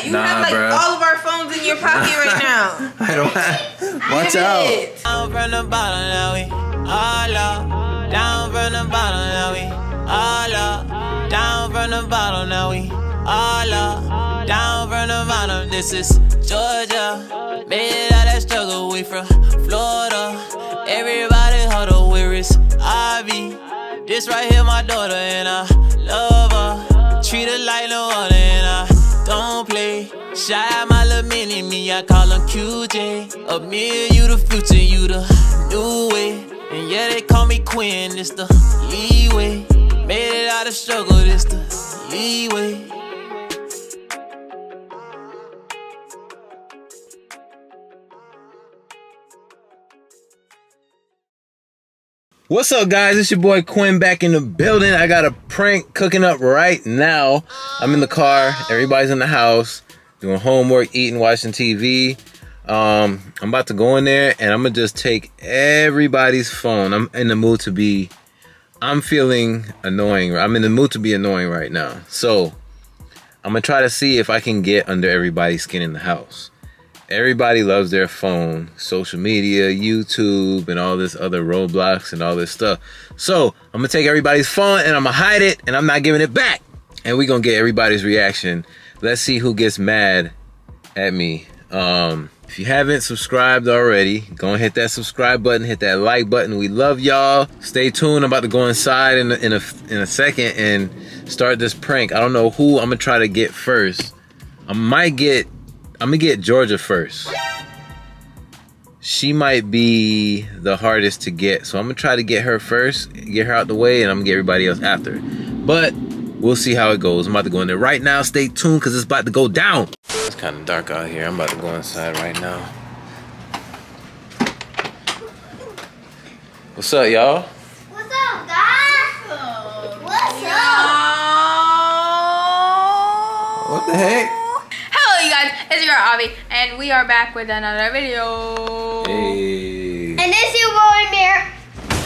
You Nah, have like bruh. all of our phones in your pocket right now. I don't have. Watch out. Down from the bottom, now we all up. Down from the bottom, now we all up. Down from the bottom, now we all up. Down from the bottom, this is Georgia. Made it out that struggle, we from Florida. Everybody huddle where it's Ivy. This right here, my daughter, and I love her. Treat her like no other, and I don't out my little mini me, I call him QJ. A million, you the future, you the new way. And yeah, they call me Quinn, it's the leeway. Made it out of struggle, this the leeway. What's up, guys? It's your boy Quinn back in the building. I got a prank cooking up right now. I'm in the car. Everybody's in the house doing homework, eating, watching TV. Um, I'm about to go in there and I'm gonna just take everybody's phone. I'm in the mood to be. I'm feeling annoying. I'm in the mood to be annoying right now. So I'm gonna try to see if I can get under everybody's skin in the house everybody loves their phone, social media, YouTube, and all this other roadblocks and all this stuff. So I'm gonna take everybody's phone and I'm gonna hide it and I'm not giving it back. And we're gonna get everybody's reaction. Let's see who gets mad at me. Um, if you haven't subscribed already, go and hit that subscribe button, hit that like button. We love y'all. Stay tuned. I'm about to go inside in a, in a in a second and start this prank. I don't know who I'm gonna try to get first. I might get I'm gonna get Georgia first. She might be the hardest to get, so I'm gonna try to get her first, get her out the way, and I'm gonna get everybody else after. But we'll see how it goes. I'm about to go in there right now. Stay tuned because it's about to go down. It's kind of dark out here. I'm about to go inside right now. What's up, y'all? What's up, guys? What's up? What the heck? Hello, you guys. It's your Ahvi, and we are back with another video. Hey. And this your boy Mirror.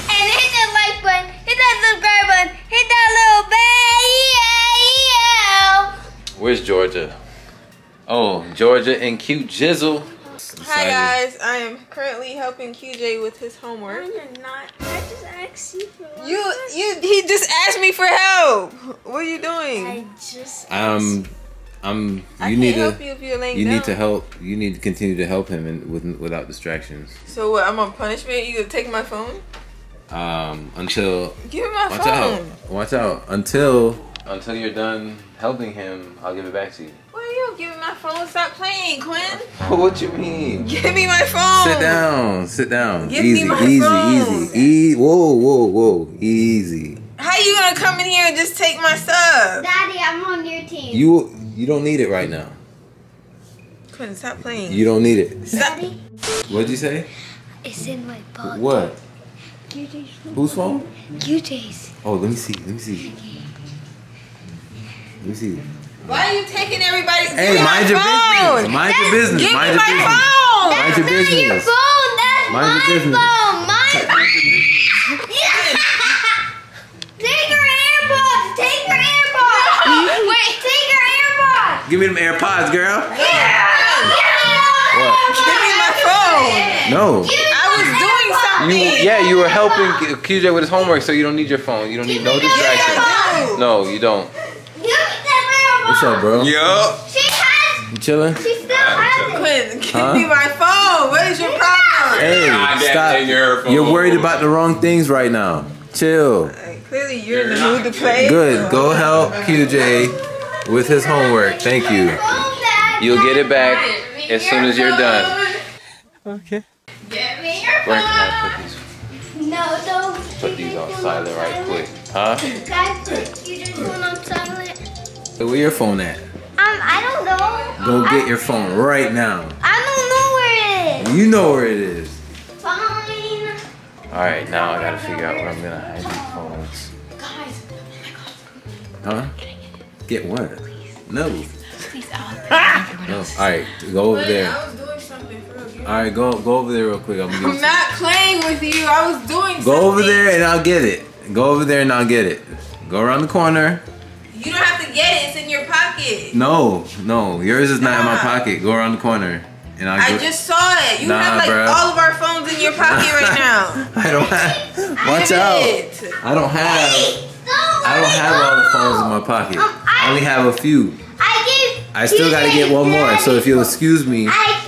And hit that like button, hit that subscribe button, hit that Where's Georgia? Oh, Georgia and cute Jizzle. Hi guys, I am currently helping QJ with his homework. You're not. I just asked you for one. You, you, he just asked me for help. What are you doing? I just. Um, I'm. You I need can't to. help you if you're laying You down. need to help. You need to continue to help him and with, without distractions. So what? I'm on punishment. You gonna take my phone? Um, until Give me my watch phone. out, watch out. Until until you're done helping him, I'll give it back to you. Well, you don't give me my phone. Stop playing, Quinn. What you mean? Give me my phone. Sit down. Sit down. Give me easy, my easy, phone. easy, easy. Whoa, whoa, whoa. Easy. How you gonna come in here and just take my stuff? Daddy, I'm on your team. You you don't need it right now. Quinn, stop playing. You don't need it. Stop. Daddy, What'd you say? it's in my pocket. What? QJ's phone. Whose phone? QJ's. Oh, let me see. Let me see. Let me see. Why are you taking everybody's? Give Hey, mind your phone. business. Mind your business. Give Mind me your my business. phone. Mind your That's not your phone. That's Mind your my business. phone. My Take your AirPods. Take your AirPods. Wait, take your AirPods. Give me them AirPods, girl. Yeah. What? Give me my phone. No. I was doing something. You yeah, you were helping QJ with his homework, so you don't need your phone. You don't need no distractions. No, you don't. What's What's up, bro? Yup. She has. You chilling? She still has it. Quinn, give Huh? me my phone. What is your problem? Hey, God, stop. your phone. You're worried about the wrong things right now. Chill. Clearly, you're in the mood to play. Good. Go help QJ with his homework. Thank you. You'll get it back as soon as you're done. Okay. Give me your Where can I put these? No, don't. Put these on silent right quick. Huh? Guys, you just phone on silent. Hey, where your phone at? Um, I don't know. Go get your phone right now. I don't know where it is. You know where it is. Fine. All right, now I gotta figure out where I'm gonna hide these phones. Guys, Huh? Get what? No. please, I'll No. All right, go over there. I was doing something for real. All right, go go over there real quick. I'm I'm not playing with you. I was doing to- Go over there and I'll get it. Go over there and I'll get it. Go around the corner. You don't have to get it. It's in your pocket. No, no, yours is not in my pocket. Go around the corner, and I'll I go- just saw it. You Nah, have like bruh. all of our phones in your pocket right now. I don't have. Watch Give out! it. I don't have. I don't have all the phones in my pocket. Um, I only have a few. I gave. I still gotta get one more. So if you'll excuse me, I,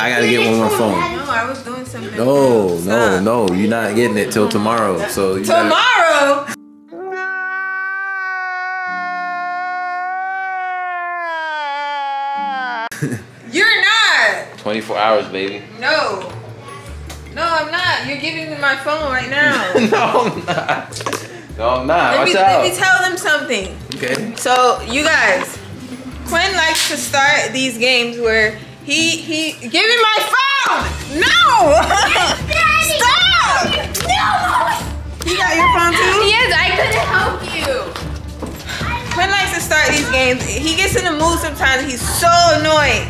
I gotta get one more phone. No, I was doing something. no, no, no, you're not getting it till tomorrow. So you gotta- You're not. 24 hours, baby. No. No, I'm not. You're giving me my phone right now. no, I'm not. No, I'm not. let, Watch me, out. let me tell them something. okay. So, you guys, Quinn likes to start these games where he he give me my phone. No. Stop. No! You got your phone too? Yes, I couldn't help you. Quinn likes to start these games. He gets in the mood sometimes. He's so annoying.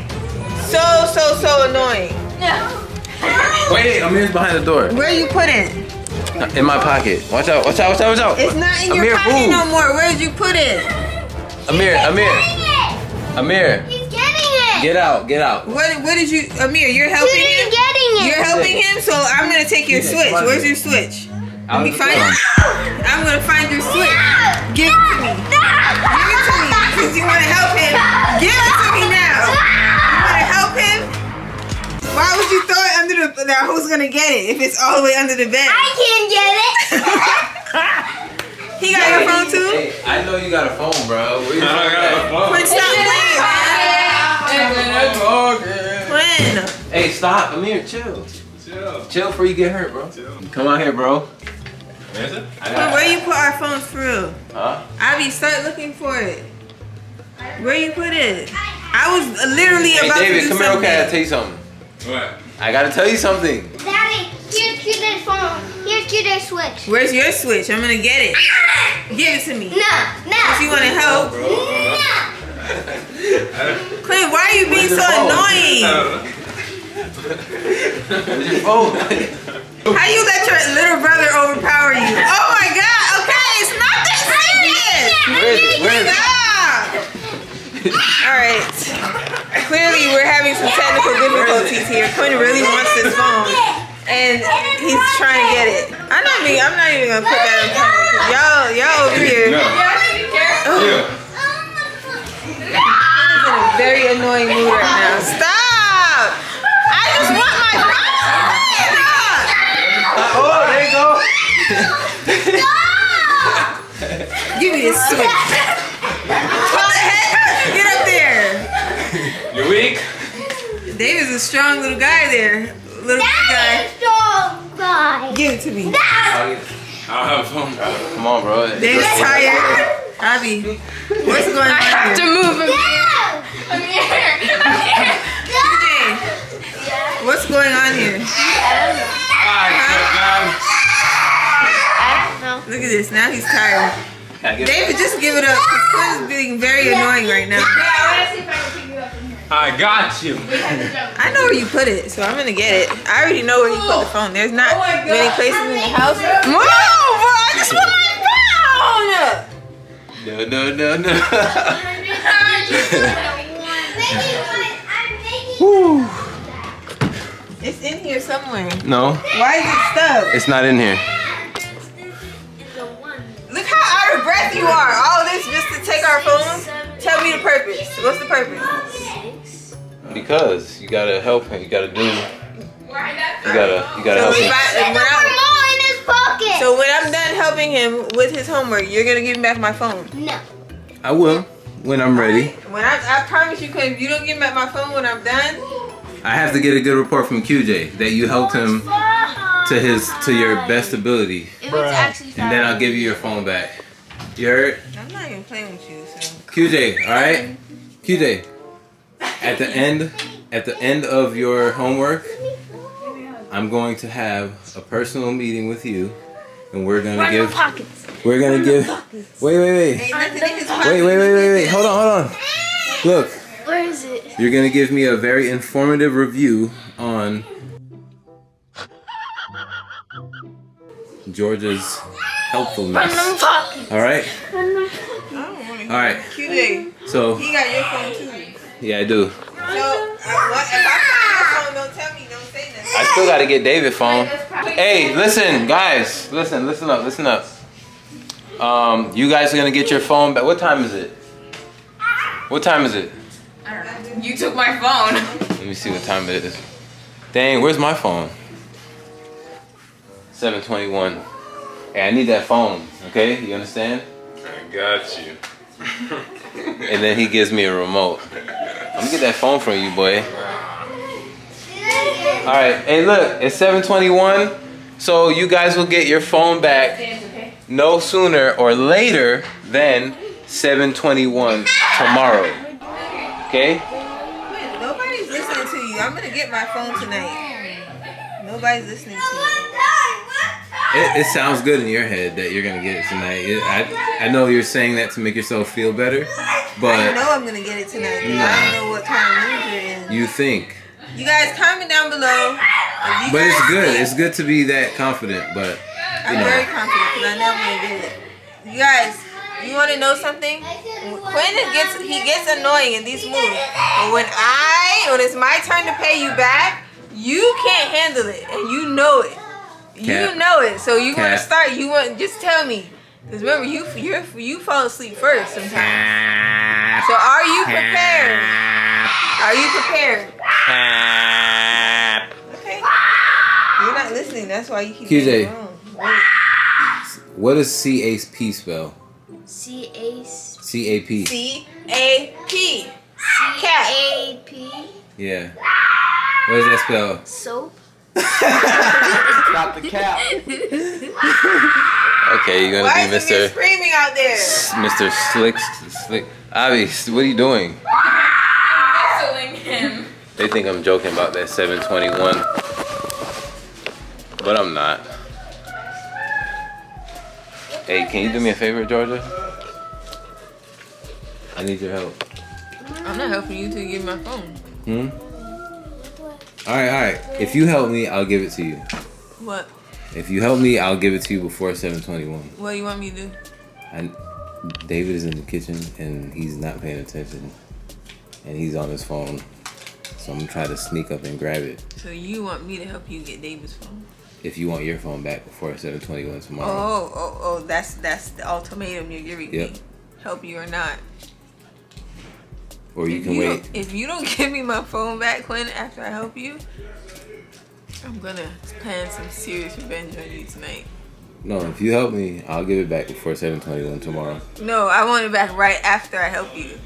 So, so, so annoying. No. Wait, Ahmir's behind the door. Where you put it? In my pocket. Watch out, watch out, watch out, watch out. It's not in your pocket move. no more. Where'd you put it? Ahmir, Ahmir, it. Ahmir. He's getting it. Get out, get out. What, what did you, Ahmir, you're helping He's him? getting it. You're helping him, so I'm gonna take your switch. Where's your switch? Let me find it. I'm gonna find your switch. Give it to me. Give it to me. Because you wanna help him. Give it to me now. You wanna help him? Why would you throw it under the, now who's gonna get it if it's all the way under the bed? I can't get it. He got your phone too? Hey, I know you got a phone, bro. Where you phone Quinn, stop playing, man. Quinn. Hey, stop. Ahmir, chill. Chill Chill before you get hurt, bro. Chill. Come out here, bro. I Quinn, got- where you put our phones for real? Huh? Abby, start looking for it. Where you put it? I was literally Hey, about David, to do come here, okay? I'll tell you something. What? I gotta tell you something. Daddy, here's QJ's phone. Here's QJ's switch. Where's your switch? I'm gonna get it. Give it to me. No, no. If you wanna help. No. Uh-huh. Clint, why are you being so phone? annoying? Oh. Where's your phone? How you let your little brother overpower Where is it? Where is it? Stop. Alright. Clearly we're having some technical difficulties here. Quinn really wants this phone. And he's trying to get it. I'm not even I'm not even gonna put that on camera. 'cause Y'all, y'all over here. No. Oh. Yeah. He's in a very annoying mood right now. Stop! I just want my phone! Oh, there you go. Give me this switch. What the heck? Get up there. You weak? David's a strong little guy there. Little guy. Daddy's strong guy. Give it to me. I don't have a phone. Come on, bro. David's tired. Abby, what's going on? I on have to here? move him. No. I'm here. I'm here. CJ, what's going on here? I don't know. Look at this. Now he's tired. Can I get David, just give it up. 'cause Quinn is being very annoying right now. Yeah, I want to see if I can pick you up in here. I got you. We have to jump. I know where you put it, so I'm gonna get it. I already know where you put the phone. There's not Oh many places in the house. Move! I just want my phone! No, no, no, no. Making one. I'm making It's in here somewhere. no, Why is it stuck? it's not in here. Look how out of breath you are. All this just to take our phones? Tell me the purpose. What's the purpose? Because you gotta help him. You gotta do. You gotta. You gotta So, help him. I, when I, remote in his pocket. so when I'm done helping him with his homework, you're gonna give me back my phone. no. I will when I'm ready. When I, I promise you, Quinn, if you don't give me back my phone when I'm done, I have to get a good report from QJ that you helped him to his to your best ability, It was actually and then I'll give you your phone back. You heard? I'm not even playing with you. So QJ, all right? QJ, at the end, at the end of your homework, I'm going to have a personal meeting with you, and we're gonna give, pockets. we're gonna give. Wait, wait, wait, ain't nothing in his wait, wait, wait, wait, wait. Hold on, hold on. Look, Where is it? you're gonna give me a very informative review on Georgia's helpfulness. pockets. All right? I don't want to All right. So he got your phone too. Yeah, I do. So, I, what, if I find your phone, don't tell me, don't say nothing. I still got to get David phone. Hey, listen, guys, listen, listen up, listen up. Um, you guys are gonna get your phone back. What time is it? What time is it? You took my phone. Let me see what time it is. Dang, where's my phone? 721. Hey, I need that phone, okay? You understand? I got you. And then he gives me a remote. I'm gonna get that phone from you, boy. All right, hey, look, it's 721. So you guys will get your phone back no sooner or later than 721 tomorrow. Okay? Nobody's listening to you. I'm gonna get my phone tonight. Nobody's listening to you. It, it sounds good in your head that you're gonna get it tonight. It, I I know you're saying that to make yourself feel better, I know I'm gonna get it tonight. but I don't know what kind of mood you're in. you think. You guys comment down below. But it's good. think- It's good to be that confident. But I'm know. very confident because I know I'm gonna get it. You guys, you want to know something? Quinn is- gets he gets annoying in these moves, but when I when it's my turn to pay you back, you can't handle it, and you know it. You know it. So you want to start? You want just tell me. Because remember, you you you fall asleep first sometimes. Ah. So are you prepared? Are you prepared? Okay. You're not listening. That's why you keep QJ. getting it wrong. Wait. what does C A P spell? C A C C A P. C A P. Cat. A P Yeah. What does that spell? soap. Stop the cap. Okay, you're gonna be Mr. screaming out there? Mr. Slick Slick. Ahvi, what are you doing? Wrestling him. They think I'm joking about that 721. But I'm not. Hey, can you do me a favor, Georgia? I need your help. I'm not helping you to give my phone. Hmm? Alright, alright. If you help me, I'll give it to you. What? If you help me, I'll give it to you before 721. What do you want me to do? I, David is in the kitchen and he's not paying attention. And he's on his phone. So I'm gonna try to sneak up and grab it. So you want me to help you get David's phone? If you want your phone back before 721 tomorrow. Oh, oh, oh! That's that's the ultimatum you're giving Yep. me. Help you or not? Or you if can you wait. If you don't give me my phone back, Quinn, after I help you, I'm gonna plan some serious revenge on you tonight. No, if you help me, I'll give it back before 721 tomorrow. No, I want it back right after I help you.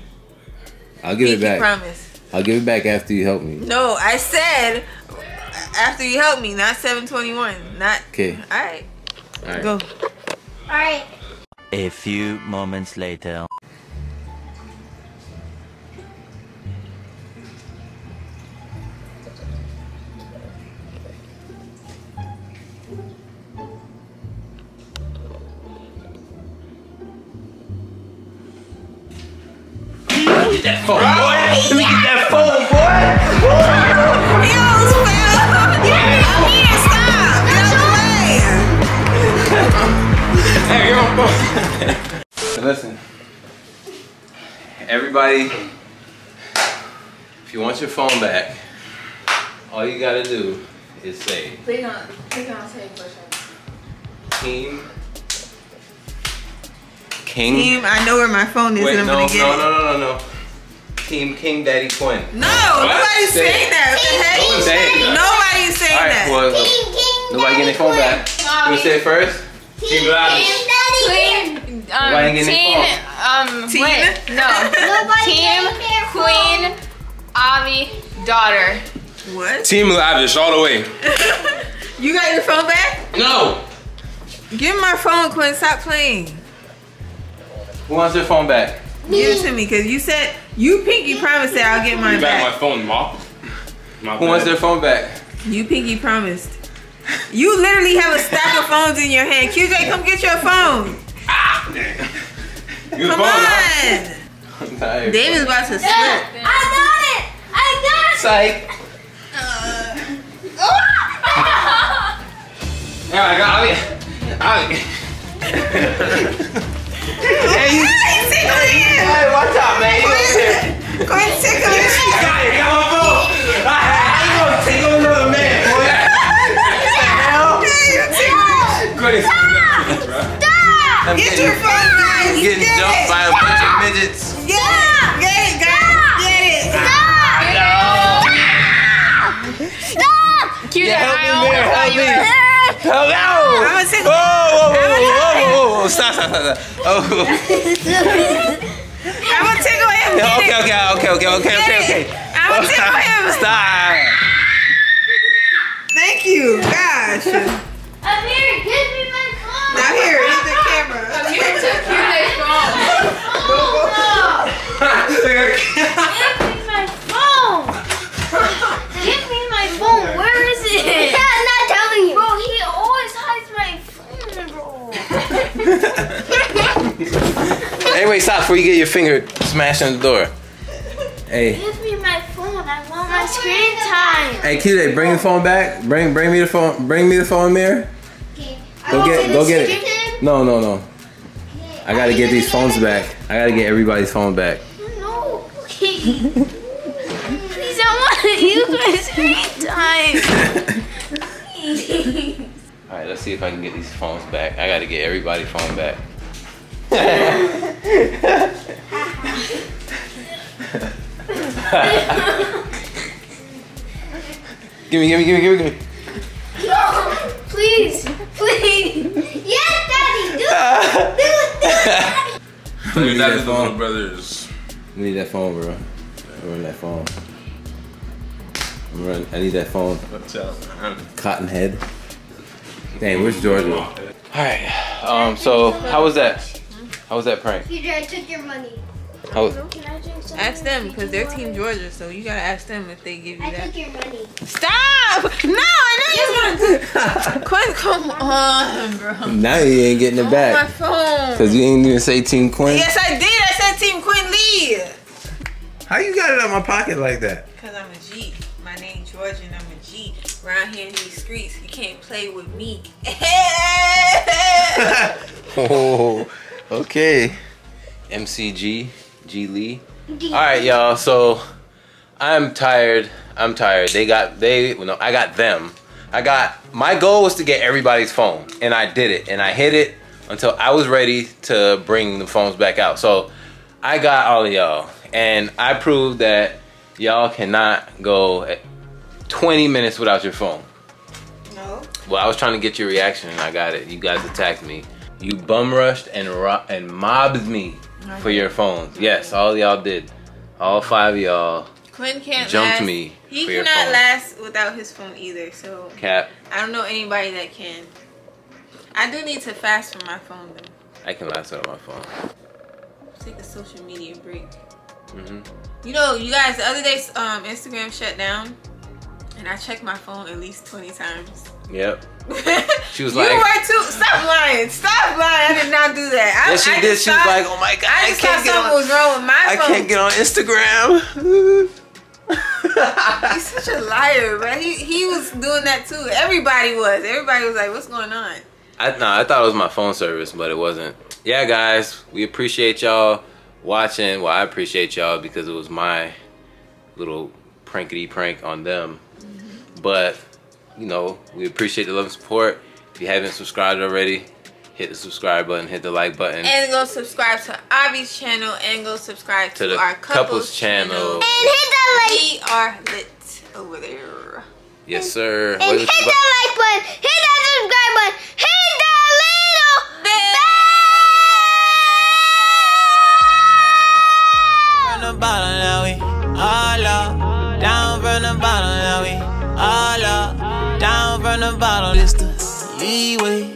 I'll give it Pinky back. promise. I'll give it back after you help me. No, I said after you help me, not 721. Not. Okay. All right. All right. Go. Alright. A few moments later. He almost fell. Ahmir, stop. Get out the way. So listen, everybody, if you want your phone back, all you gotta do is say Please don't, please don't say push-ups. Team King. Team, I know where my phone is Wait, and I'm no, gonna no, get no, it. no, no, no. Team King Daddy Quinn. No, nobody's Say it. saying that. What the heck? No one's saying that. Nobody's saying All right, that. well, King, king, nobody getting their phone back. You wanna say it first? Team Gladys. Daddy, Queen, um, Why getting teen, their um, Teen? wait, no. Nobody Team, Queen, Ahvi, daughter. What? Team Lavish all the way. You got your phone back? No. Give me my phone, Quinn. Stop playing. Who wants their phone back? Give it to me, cause you said you pinky promised that I'll get mine You got my phone, Ma. My Who wants their phone back? You pinky promised. You literally have a stack of phones in your hand. QJ, come get your phone. You the Come phone, on. Tired. David's about to slip. I got it! I got it! Psych. Uh, oh. Yeah, I got it. I mean, I Hey, you, him. hey, watch out, man. You over here. Quinn tickling him. Got it, got my phone. I, ain't gonna on another man, boy. Hey, you tickling. Quinn, I'm Get getting, your phone, guys. getting Get jumped by a bunch of midgets. Get it. Get it, guys. Get it. Cute Yeah, help I me, man, thought help you me. were- Hello! Whoa, I'ma take- whoa, whoa, whoa, I'ma whoa, take- whoa, whoa, whoa, stop, stop, stop, stop. Oh, I'm gonna tickle him. Get okay, it. okay, okay, okay, okay, okay, okay. I'm gonna oh, tickle him. Stop. Thank you. Gosh. Ahmir, give me my phone. Now here, hit the camera. You took Cute phone. Give me my wait, stop before you get your finger smashed in the door. Hey, Give me my phone. I want my screen time. hey, QJ, bring the phone back. Bring, bring me the phone. Bring me the phone, Mirror. Go get, go get it. No, no, no. I gotta get these phones back. I gotta get everybody's phone back. No. Please, I want to use my screen time. All right, let's see if I can get these phones back. I gotta get everybody's phone back. give me, give me, give me, give me, give me. No, please, please. Yes, Daddy, do it. Do it. Do it, Daddy. Your need dad that is the phone. brothers. I need that phone, bro. I run that phone. I'm run, I need that phone. Watch out, man. Cottonhead. Dang, where's Georgia? All right. Um. So, how was that? How was that prank? Peter, I took your money. How was? Can I drink some? Ask them because they're Team Georgia, so you gotta ask them if they give you I that. took your money. Stop! No, I know you was gonna. Quinn, come on, bro. Now you ain't getting it My back. phone. Cause you ain't even say Team Quinn. Yes, I did. I said Team Quinn Lee. How you got it out my pocket like that? Around here in these streets, you can't play with me. oh, okay. MCG, G Lee. All right, y'all. So I'm tired. I'm tired. They got they. well, No, I got them. I got my goal was to get everybody's phone, and I did it, and I hit it until I was ready to bring the phones back out. So I got all of y'all, and I proved that y'all cannot go 20 minutes without your phone. no. Well, I was trying to get your reaction, and I got it. You guys attacked me. You bum rushed and ro- and mobbed me for your phones. Yes, all y'all did. All five of y'all Quinn can't Jumped last. me He cannot phone. last without his phone either. So cap. I don't know anybody that can. I do need to fast from my phone though. I can last without my phone. Take a social media break. hmm You know, you guys, the other day, um, Instagram shut down, and I checked my phone at least twenty times. Yep. She was you like- were too. Stop lying. Stop lying. I did not do that. I, Yes, she I did. She was like, "Oh my god, I I, can't get on. was wrong with my I phone. can't get on Instagram." He's such a liar, but he he was doing that too. Everybody was. Everybody was like, "What's going on?" I no, I thought it was my phone service, but it wasn't. Yeah, guys, we appreciate y'all watching. Well, I appreciate y'all because it was my little prankety prank on them. But you know, we appreciate the love and support. If you haven't subscribed already, hit the subscribe button, hit the like button. And go subscribe to Ahvi's channel and go subscribe to, To the our couples couples, channel. channel. And hit that like. We are lit over there. yes, sir. And What hit was- that like button. Leeway.